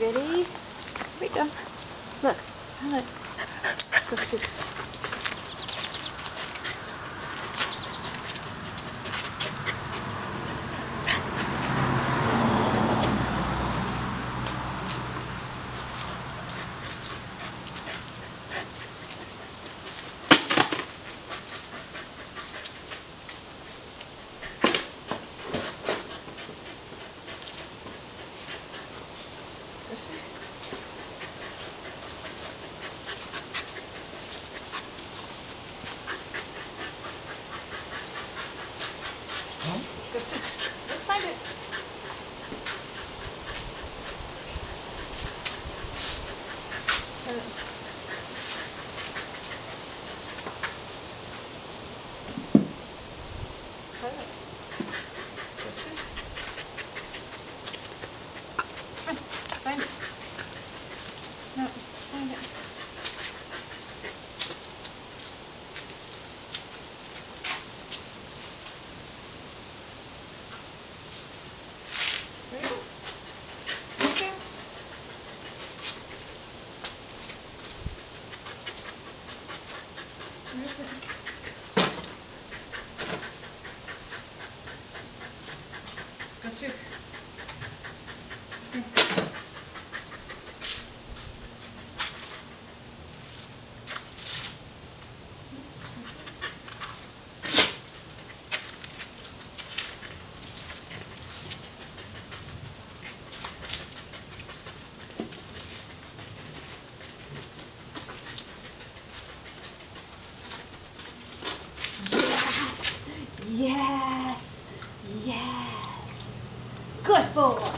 ready? Here we go. Look, look. Go sit. 私。ですが。合。Yes, yes. Good boy.